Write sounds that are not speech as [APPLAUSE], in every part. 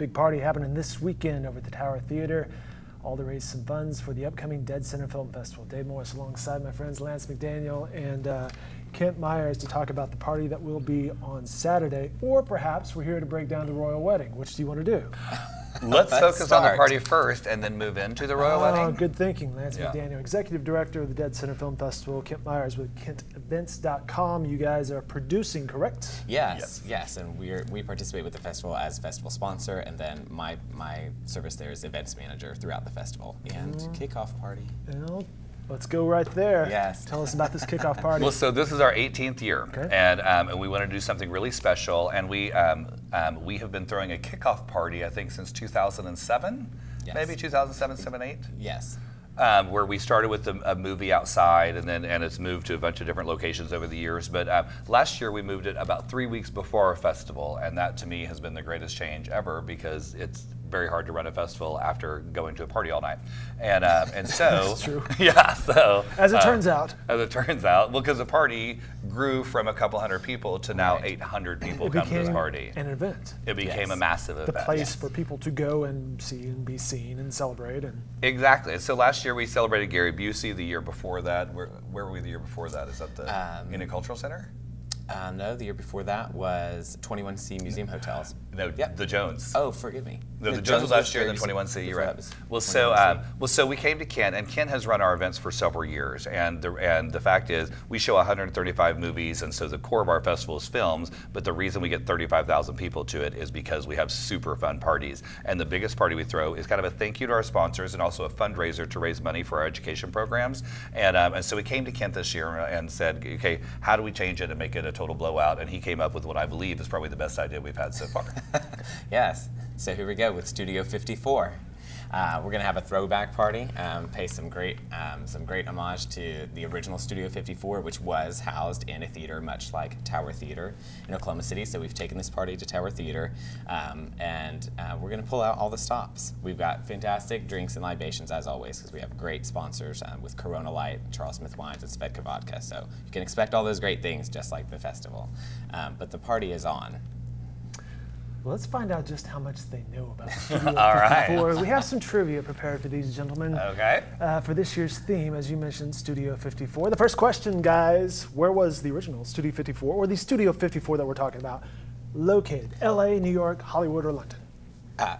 big party happening this weekend over at the Tower Theater. All to raise some funds for the upcoming Dead Center Film Festival. Dave Morris alongside my friends Lance McDaniel and uh, Kindt Myers to talk about the party that will be on Saturday. Or perhaps we're here to break down the royal wedding. Which do you want to do? [LAUGHS] Let's, Let's focus on the party first and then move into the royal Oh, wedding. good thinking, Lance Yeah. McDaniel, Executive Director of the Dead Center Film Festival. Kindt Myers with KentEvents.com. You guys are producing, correct? Yes, yes, and we are we participate with the festival as festival sponsor, and then my my service there is events manager throughout the festival and Mm. kickoff party. Well, let's go right there. Yes. Tell us about this kickoff [LAUGHS] party. Well, so this is our 18th year, Okay. and, um, and we want to do something really special. And we um, um, we have been throwing a kickoff party, I think, since 2007, Yes. maybe 2007, 7, 8. Yes. um, where we started with a, a movie outside, and then and it's moved to a bunch of different locations over the years. But um, last year we moved it about three weeks before our festival, and that to me has been the greatest change ever because it's very hard to run a festival after going to a party all night, and um, and so [LAUGHS] That's true. [LAUGHS] yeah, so As it uh, turns out. as it turns out, well, because the party grew from a couple hundred people to now Right. 800 people it come to this party. an event. It became Yes. a massive The event. place for people to go and see and be seen and celebrate. And Exactly. So last year we celebrated Gary Busey. The year before that, where, where were we the year before that? Is that the Um, Indian Cultural Center? Uh, no, the year before that was 21C Museum Hotels. No, Yep. the Jones. Oh, forgive me. No, the Jones was last year, then Gary 21C. You're right. Well, so 21C. um, well, so we came to Kindt, and Kindt has run our events for several years, and the and the fact is, we show 135 movies, and so the core of our festival is films. But the reason we get 35,000 people to it is because we have super fun parties, and the biggest party we throw is kind of a thank you to our sponsors and also a fundraiser to raise money for our education programs. And um, and so we came to Kindt this year and said, okay, how do we change it and make it a total blowout? And he came up with what I believe is probably the best idea we've had so far. [LAUGHS] Yes. So here we go with Studio 54. Uh, we're gonna have a throwback party, um, pay some great, um, some great homage to the original Studio 54, which was housed in a theater much like Tower Theater in Oklahoma City. So we've taken this party to Tower Theater, um, and uh, we're gonna pull out all the stops. We've got fantastic drinks and libations as always, because we have great sponsors um, with Corona Light, Charles Smith Wines, and Svedka Vodka. So you can expect all those great things, just like the festival. Um, but the party is on. Well, let's find out just how much they know about [LAUGHS] Studio All right. 54. We have some trivia prepared for these gentlemen. Okay. Uh, for this year's theme, as you mentioned, Studio 54. The first question, guys, where was the original Studio 54, or the Studio 54 that we're talking about, located? LA, New York, Hollywood, or London? Uh,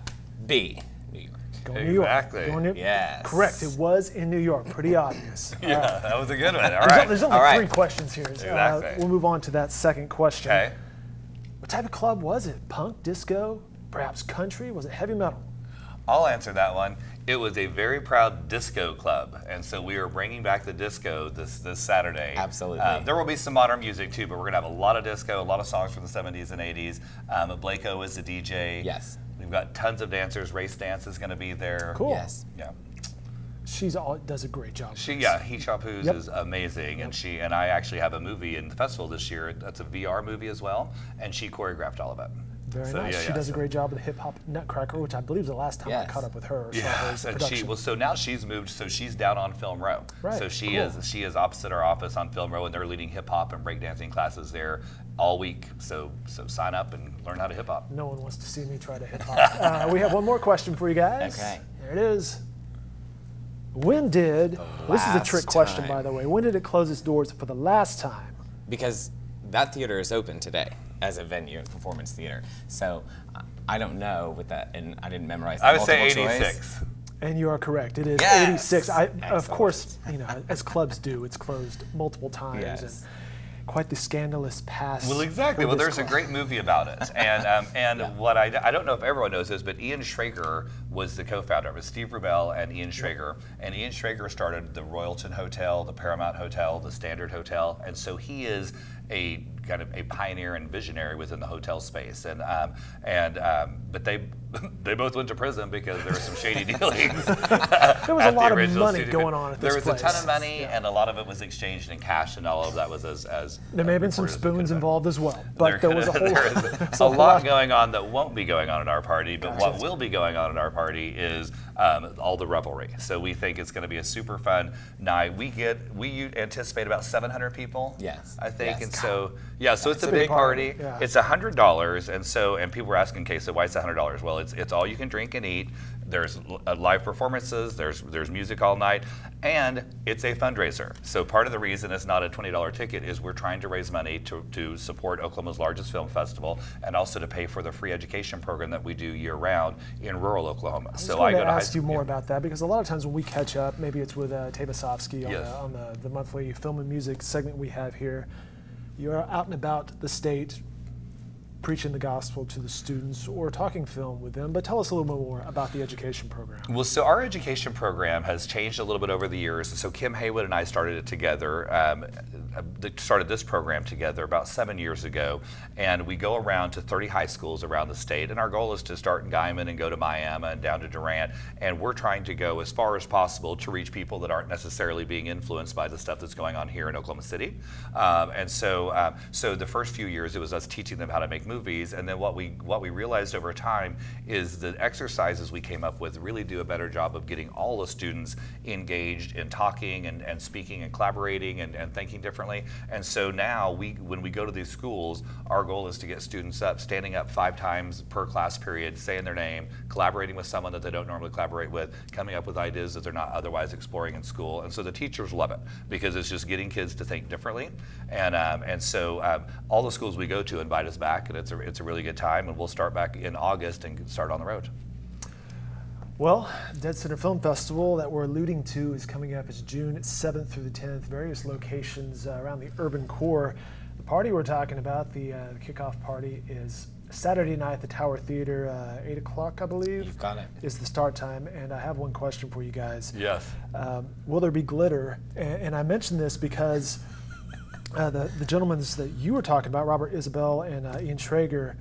B, New York. Going New York. Exactly. Going New- Yes. Correct. It was in New York. Pretty obvious. [LAUGHS] Yeah, that was a good one. All There's, right. there's only All right. three questions here. uh, Exactly. we'll move on to that second question. Okay. What type of club was it? Punk, disco, perhaps country? Was it heavy metal? I'll answer that one. It was a very proud disco club, and so we are bringing back the disco this this Saturday. Absolutely. Uh, there will be some modern music too, but we're gonna have a lot of disco, a lot of songs from the 70s and 80s. Um, Blako is the DJ. Yes. We've got tons of dancers. Race dance is gonna be there. Cool. Yes. Yeah. She's all does a great job. She yeah, He Shapoos Yep. is amazing, and she and I actually have a movie in the festival this year. That's a VR movie as well, and she choreographed all of it. Very So, nice. yeah, she yeah, does a great job with the Hip Hop Nutcracker, which I believe is the last time I caught up with her. Yeah, her and she well, so now she's moved, so she's down on Film Row. Right, So she cool. is she is opposite our office on Film Row, and they're leading hip hop and breakdancing classes there all week. So so sign up and learn how to hip hop. No one wants to see me try to hip hop. uh, we have one more question for you guys. Okay. There it is. When did, this is a last trick question, time. by the way, when did it close its doors for the last time? because that theater is open today as a venue and performance theater. So I don't know with that, and I didn't memorize. The I would say multiple choice. 86. And you are correct. It is Yes! 86. I, of course, you know, as clubs do, it's closed multiple times. Yes. And quite the scandalous past. Well, exactly. Well, there's a great movie about it, [LAUGHS] and um, and what I, I don't know if everyone knows this, but Ian Schrager was the co-founder. It was Steve Rubell and Ian Schrager, and Ian Schrager started the Royalton Hotel, the Paramount Hotel, the Standard Hotel, and so he is a kind of a pioneer and visionary within the hotel space, and um, and um, but they. [LAUGHS] They both went to prison because there were some shady [LAUGHS] dealings. [LAUGHS] There was a lot of money studio. going on at There was a ton of money, Yeah. and a lot of it was exchanged in cash, and all of that was as as. There may have been some reported as it could spoons involved as well, but there, was a whole, there there is a lot going on that won't be going on at our party. But Gotcha. what will be going on at our party is um, all the revelry. So we think it's going to be a super fun night. We get we anticipate about 700 people. Yes. I think, Yes. and so yeah, so it's, It's a a big big party. party, yeah. It's a hundred dollars, and so and people were asking, okay, so why is it hundred dollars? Well, it's it's all you can drink and eat. There's uh, live performances. There's there's music all night, and it's a fundraiser. So part of the reason it's not a twenty dollar ticket is we're trying to raise money to, to support Oklahoma's largest film festival, and also to pay for the free education program that we do year round in rural Oklahoma. I so I go to high ask you more yeah. about that because a lot of times when we catch up, maybe it's with uh, Tabasovsky on, Yes. the, on the, the monthly film and music segment we have here. You're out and about the state preaching the gospel to the students or talking film with them, but tell us a little bit more about the education program. Well, so our education program has changed a little bit over the years. So Kim Haywood and I started it together, um, uh, started this program together about seven years ago, and we go around to 30 high schools around the state. And our goal is to start in Guymon and go to Miami and down to Durant. And we're trying to go as far as possible to reach people that aren't necessarily being influenced by the stuff that's going on here in Oklahoma City. Um, and so, um, so the first few years, it was us teaching them how to make movies. And then what we what we realized over time is the exercises we came up with really do a better job of getting all the students engaged in talking and, and speaking and collaborating and, and thinking differently. And so now we when we go to these schools, our goal is to get students up, standing up five times per class period, saying their name, collaborating with someone that they don't normally collaborate with, coming up with ideas that they're not otherwise exploring in school. And so the teachers love it because it's just getting kids to think differently. And um, and so um, all the schools we go to invite us back, and it's a it's a really good time. And we'll start back in August and start on the road. Well, Dead Center Film Festival that we're alluding to is coming up. It's June 7th through the 10th, various locations uh, around the urban core. The party we're talking about, the, uh, the kickoff party, is Saturday night at the Tower Theater, uh, 8 o'clock, I believe. You've got it. Is the start time. And I have one question for you guys. Yes. Um, will there be glitter? And, and I mention this because uh, the, the gentlemen that you were talking about, Robert Isabell and uh, Ian Schrager,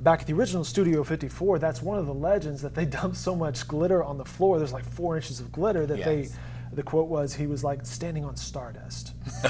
back at the original Studio 54, that's one of the legends that they [LAUGHS] dumped so much glitter on the floor. There's like four inches of glitter that they. The quote was, "He was like standing on stardust." [LAUGHS]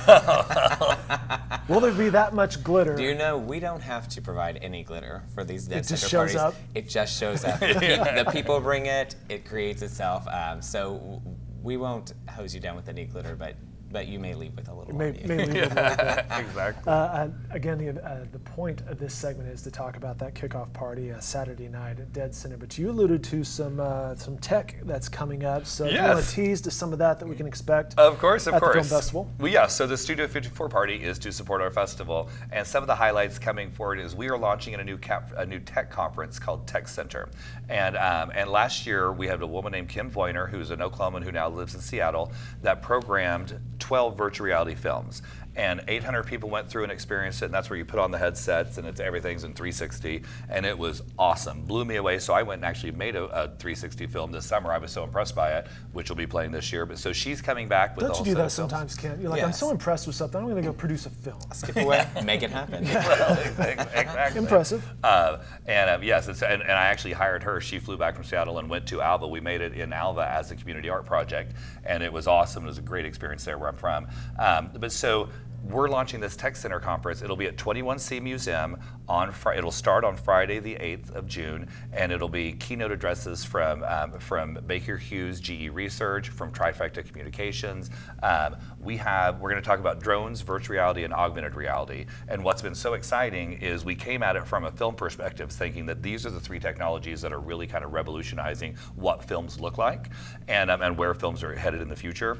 Will there be that much glitter? Do you know we don't have to provide any glitter for these dead It just shows parties? up? It just shows up. [LAUGHS] the, the people bring it. It creates itself. Um, so w- we won't hose you down with any glitter, but but you may leave with a little. May, may leave it like that. exactly. Uh, uh, again, the, uh, the point of this segment is to talk about that kickoff party uh, Saturday night at Dead Center. But you alluded to some uh, some tech that's coming up. So if you want to tease to some of that that we can expect Of course, of at course. the film festival. Well, yeah. So the Studio 54 party is to support our festival, and some of the highlights coming forward is we are launching in a new cap, a new tech conference called Tech Center, and um, and last year we had a woman named Kim Voyner, who's an Oklahoman who now lives in Seattle, that programmed 12 virtual reality films. And 800 people went through and experienced it, and that's where you put on the headsets, and it's everything's in 360, and it was awesome, blew me away. So I went and actually made a, a 360 film this summer. I was so impressed by it, which will be playing this year. But so she's coming back with Don't a you do that films. sometimes, Kindt? You're like, I'm so impressed with something, I'm going to go produce a film. [LAUGHS] Skip away. [LAUGHS] Make it happen. [LAUGHS] exactly. Impressive. Uh, and uh, yes, it's, and, and I actually hired her. She flew back from Seattle and went to Alva. We made it in Alva as a community art project, and it was awesome. It was a great experience there where I'm from. Um, but so we're launching this tech center conference. It'll be at 21C Museum on Friday. It'll start on Friday, the 8th of June, and it'll be keynote addresses from um, from Baker Hughes GE Research, from Trifecta Communications. Um, we have we're going to talk about drones, virtual reality, and augmented reality. And what's been so exciting is we came at it from a film perspective, thinking that these are the three technologies that are really kind of revolutionizing what films look like, and um, and where films are headed in the future.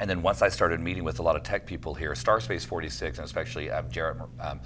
And then once I started meeting with a lot of tech people here, Starspace 46, and especially um, Jarrett um,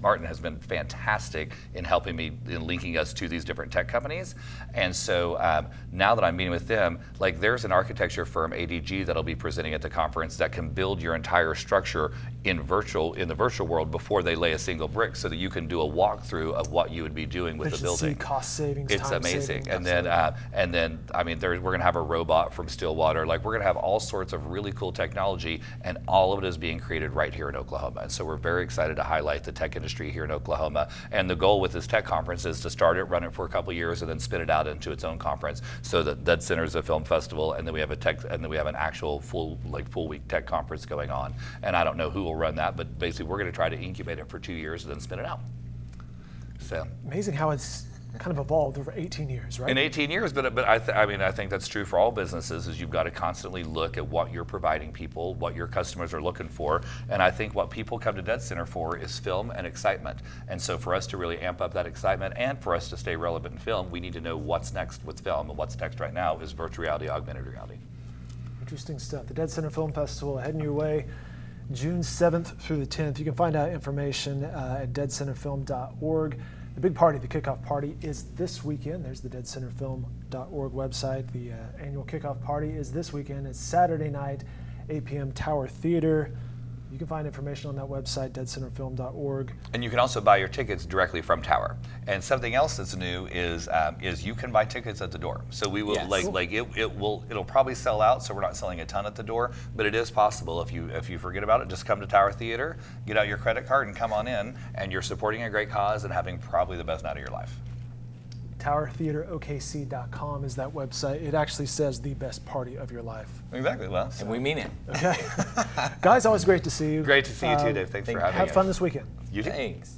Martin has been fantastic in helping me in linking us to these different tech companies. And so um, now that I'm meeting with them, like there's an architecture firm, ADG, that'll be presenting at the conference that can build your entire structure in virtual in the virtual world before they lay a single brick, so that you can do a walkthrough of what you would be doing with They the building. see cost savings, It's time amazing. savings, And then, uh, and then, I mean, there, we're going to have a robot from Stillwater. Like, we're going to have all sorts of really cool technology, and all of it is being created right here in Oklahoma. And so, we're very excited to highlight the tech industry here in Oklahoma. And the goal with this tech conference is to start it, run it for a couple years, and then spin it out into its own conference. So that Dead Center is a film festival, and then we have a tech, and then we have an actual full, like, full week tech conference going on. And I don't know who will run that, but basically, we're going to try to incubate it for two years and then spin it out. So. Amazing how it's kind of evolved over 18 years, right? In 18 years, but but I, th- I mean I think that's true for all businesses. Is you've got to constantly look at what you're providing people, what your customers are looking for, and I think what people come to Dead Center for is film and excitement. And so for us to really amp up that excitement and for us to stay relevant in film, we need to know what's next with film, and what's next right now is virtual reality, augmented reality. Interesting stuff. The Dead Center Film Festival heading your way. June 7th through the 10th. You can find out information uh, at deadcenterfilm.org. The big party, the kickoff party, is this weekend. There's the deadcenterfilm.org website. The uh, annual kickoff party is this weekend. It's Saturday night, 8 p.m. Tower Theater. You can find information on that website, deadcenterfilm.org. And you can also buy your tickets directly from Tower. And something else that's new is um, is you can buy tickets at the door. So we will Yes. like like it, it will it'll probably sell out. So we're not selling a ton at the door, but it is possible if you if you forget about it, just come to Tower Theater, get out your credit card, and come on in. And you're supporting a great cause and having probably the best night of your life. TowerTheaterOKC.com is that website. It actually says the best party of your life. Exactly. Well, And we mean it. Okay. [LAUGHS] Guys, always great to see you. great to see you too, Um, Dave. Thanks thank for having having Have us. fun this weekend. You too. Thanks.